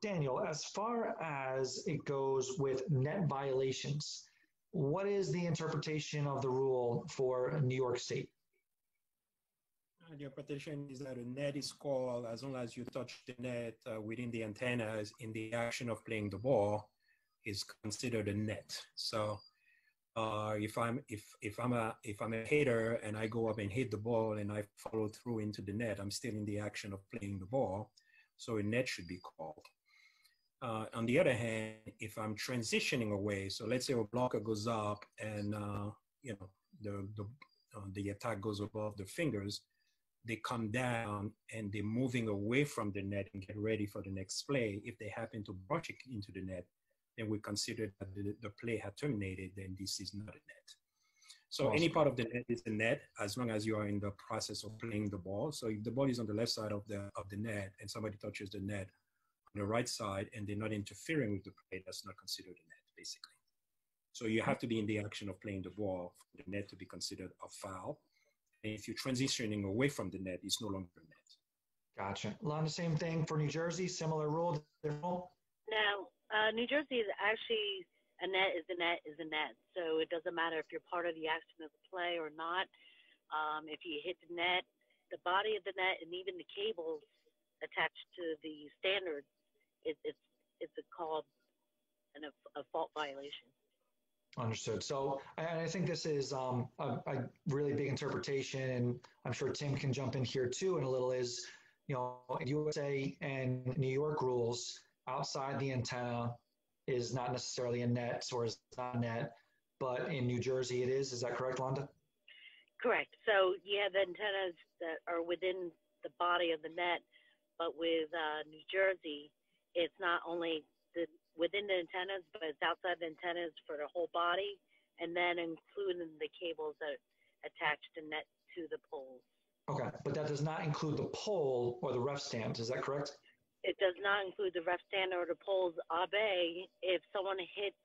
Daniel, as far as it goes with net violations, what is the interpretation of the rule for New York State? The interpretation is that a net is called as long as you touch the net uh, within the antennas in the action of playing the ball is considered a net. So uh, if I'm if if I'm a if I'm a hitter and I go up and hit the ball and I follow through into the net, I'm still in the action of playing the ball. So a net should be called. Uh, on the other hand, if I'm transitioning away, so let's say a blocker goes up and uh, you know the the uh, the attack goes above the fingers, they come down and they're moving away from the net and get ready for the next play. If they happen to brush it into the net, then we consider that the, the play had terminated. Then this is not a net. So awesome. any part of the net is a net as long as you are in the process of playing the ball. So if the ball is on the left side of the of the net and somebody touches the net the right side and they're not interfering with the play, that's not considered a net, basically. So you have to be in the action of playing the ball for the net to be considered a foul. And if you're transitioning away from the net, it's no longer a net. Gotcha. Along the same thing for New Jersey, similar rule. No, uh, New Jersey is actually a net is a net is a net. So it doesn't matter if you're part of the action of the play or not. Um, if you hit the net, the body of the net, and even the cables attached to the standard it, it's it's a called an, a, a fault violation. Understood. So I, I think this is um, a, a, really big interpretation, and I'm sure Tim can jump in here too in a little. Is you know USA and New York rules outside the antenna is not necessarily a net or is not a net, but in New Jersey it is. Is that correct, Londa? Correct. So you have antennas that are within the body of the net, but with uh, New Jersey, it's not only the within the antennas, but it's outside the antennas for the whole body, and then including the cables that attach the net to the poles. Okay, but that does not include the pole or the ref stand. Is that correct? It does not include the ref stand or the poles. Ah, Abe, if someone hits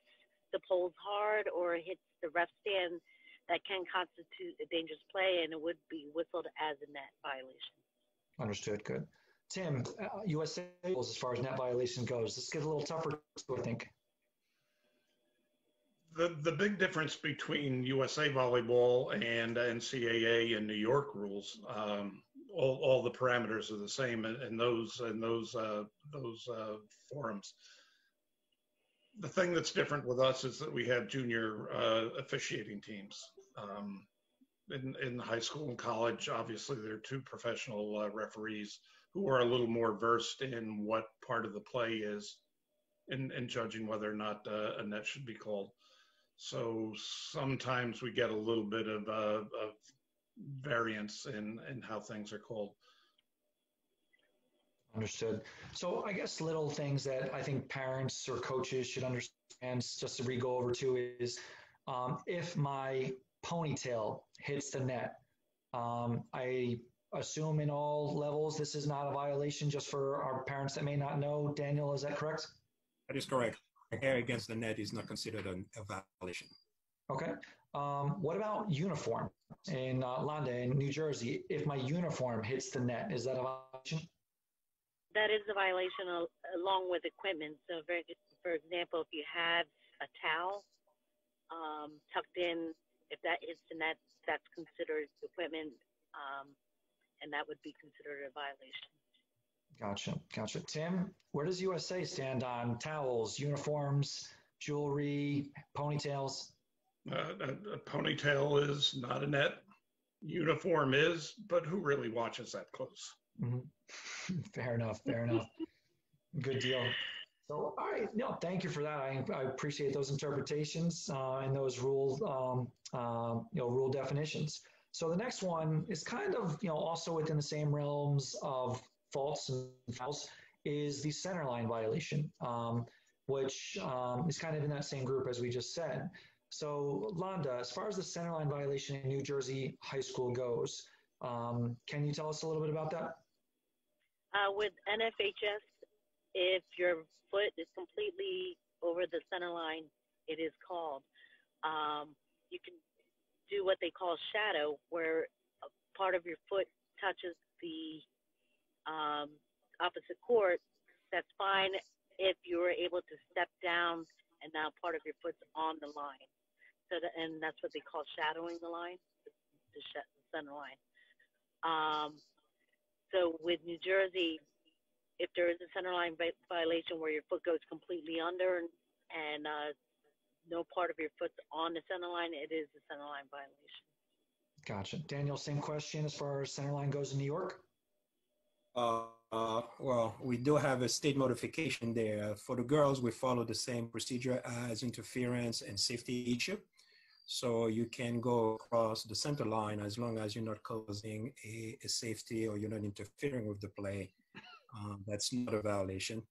the poles hard or hits the ref stand, that can constitute a dangerous play, and it would be whistled as a net violation. Understood. Good. Tim, uh, USA as far as net violation goes, this gets a little tougher, I think. The, the big difference between USA volleyball and NCAA and New York rules, um, all, all the parameters are the same in, in those in those uh, those uh, forums. The thing that's different with us is that we have junior uh, officiating teams. Um, in, in high school and college, obviously, there are two professional uh, referees who are a little more versed in what part of the play is and, and judging whether or not uh, a net should be called. So sometimes we get a little bit of, uh, of variance in, in how things are called. Understood. So I guess little things that I think parents or coaches should understand, just to re go over to, is um, if my ponytail hits the net, um, I assume in all levels this is not a violation just for our parents that may not know. Daniel, is that correct? That is correct. Hair against the net is not considered a, a violation. Okay. Um, what about uniform in uh, Londa in New Jersey? If my uniform hits the net, is that a violation? That is a violation of, along with equipment. So, for, for example, if you have a towel um, tucked in, if that hits the net, that's considered equipment. Um, and that would be considered a violation. Gotcha, gotcha. Tim, where does USA stand on towels, uniforms, jewelry, ponytails? Uh, a, a, ponytail is not a net. Uniform is, but who really watches that close? Mm-hmm. fair enough. Fair enough. Good deal. So, all right, no, thank you for that. I, I appreciate those interpretations uh, and those rule, um, uh, you know, rule definitions. So the next one is kind of, you know, also within the same realms of faults and fouls is the center line violation, um, which um, is kind of in that same group as we just said. So Londa, as far as the center line violation in New Jersey high school goes, um, can you tell us a little bit about that? Uh, with NFHS, if your foot is completely over the center line, it is called. Um, you can do what they call shadow, where part of your foot touches the um, opposite court, that's fine if you were able to step down and now part of your foot's on the line. So that, and that's what they call shadowing the line, the, the center line. Um, so with New Jersey, if there is a center line violation where your foot goes completely under and, and uh, no part of your foot's on the center line, it is a center line violation. Gotcha. Daniel, same question as far as center line goes in New York? Uh, uh, well, we do have a state modification there. For the girls, we follow the same procedure as interference and safety issue. So you can go across the center line as long as you're not causing a, a safety or you're not interfering with the play. Um, that's not a violation.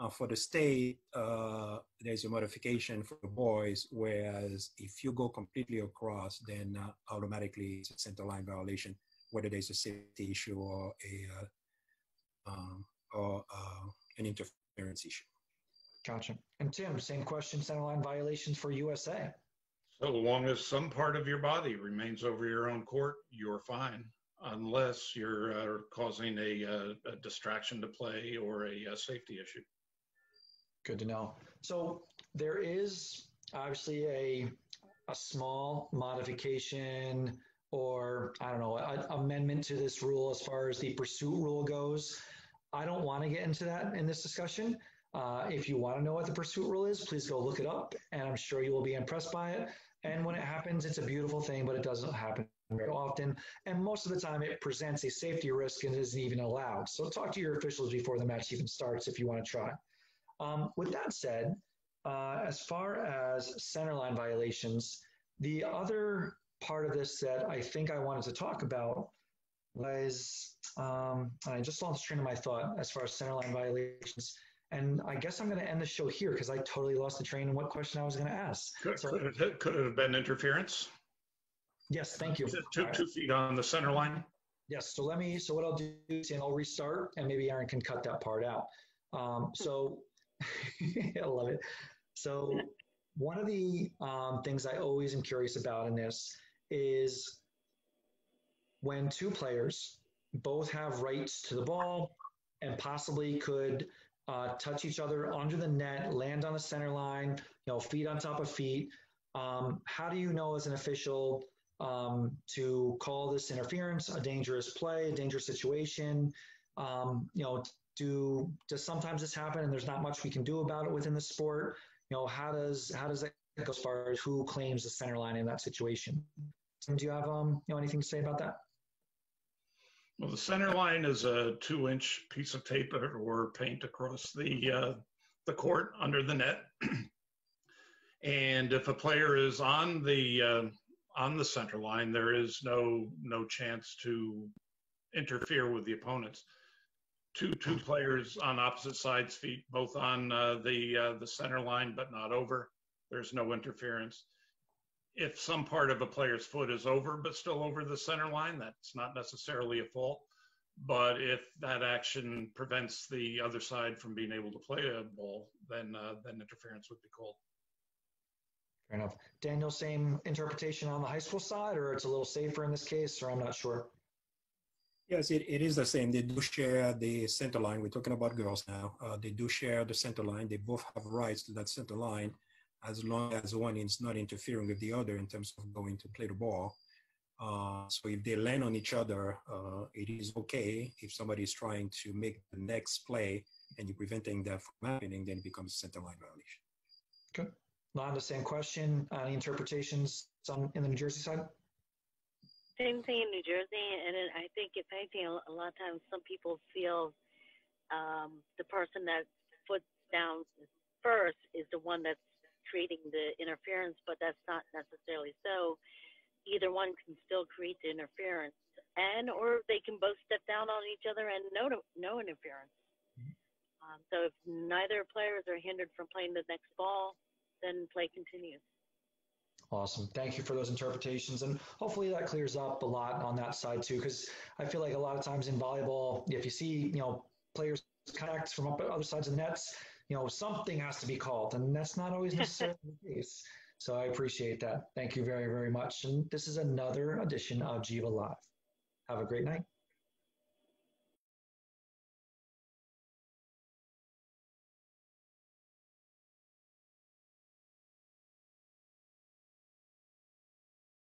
Uh, for the state, uh, there's a modification for the boys, whereas if you go completely across, then uh, automatically it's a center line violation, whether there's a safety issue or a uh, um, or uh, an interference issue. Gotcha. And Tim, same question, center line violations for USA. So long as some part of your body remains over your own court, you're fine, unless you're uh, causing a, a, distraction to play or a, a safety issue. Good to know. So there is obviously a a small modification or I don't know, an amendment to this rule as far as the pursuit rule goes. I don't want to get into that in this discussion. Uh, if you want to know what the pursuit rule is, please go look it up, and I'm sure you will be impressed by it. And when it happens, it's a beautiful thing, but it doesn't happen very often. And most of the time, it presents a safety risk and isn't even allowed. So talk to your officials before the match even starts if you want to try. Um, with that said, uh, as far as centerline violations, the other part of this that I think I wanted to talk about was um, I just lost the train of my thought as far as centerline violations. And I guess I'm going to end the show here because I totally lost the train and what question I was going to ask. Could, so, could, it, could it have been interference? Yes, thank you. Two, two feet on the center line? Yes. So let me, so what I'll do is I'll restart and maybe Aaron can cut that part out. Um, so I love it. So, one of the um, things I always am curious about in this is when two players both have rights to the ball and possibly could uh, touch each other under the net, land on the center line, you know, feet on top of feet. Um, how do you know as an official um, to call this interference, a dangerous play, a dangerous situation? Um, you know, do does sometimes this happen and there's not much we can do about it within the sport? You know, how does how does that go as far as who claims the center line in that situation? And do you have um you know anything to say about that? Well, the center line is a two-inch piece of tape or paint across the uh, the court under the net, and if a player is on the uh, on the center line, there is no no chance to interfere with the opponents two two players on opposite sides feet, both on uh, the uh, the center line, but not over. There's no interference. If some part of a player's foot is over, but still over the center line, that's not necessarily a fault. But if that action prevents the other side from being able to play a ball, then uh, then interference would be called. Fair enough. Daniel, same interpretation on the high school side, or it's a little safer in this case, or I'm not sure. Yes, it, it is the same. They do share the center line. We're talking about girls now. Uh, they do share the center line. They both have rights to that center line as long as one is not interfering with the other in terms of going to play the ball. Uh, so if they land on each other, uh, it is okay. If somebody is trying to make the next play and you're preventing that from happening, then it becomes a center line violation. Okay. Lon, the same question. Any interpretations on, in the New Jersey side? Same thing in New Jersey, and I think if anything, a lot of times some people feel um, the person that puts down first is the one that's creating the interference, but that's not necessarily so. Either one can still create the interference, and or they can both step down on each other and no no interference. Mm-hmm. Um, so if neither players are hindered from playing the next ball, then play continues. Awesome. Thank you for those interpretations. And hopefully that clears up a lot on that side too, because I feel like a lot of times in volleyball, if you see, you know, players connect from other sides of the nets, you know, something has to be called. And that's not always necessarily the case. So I appreciate that. Thank you very, very much. And this is another edition of GEVA Live. Have a great night.